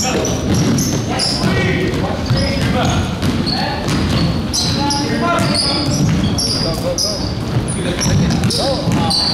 Go, go, go.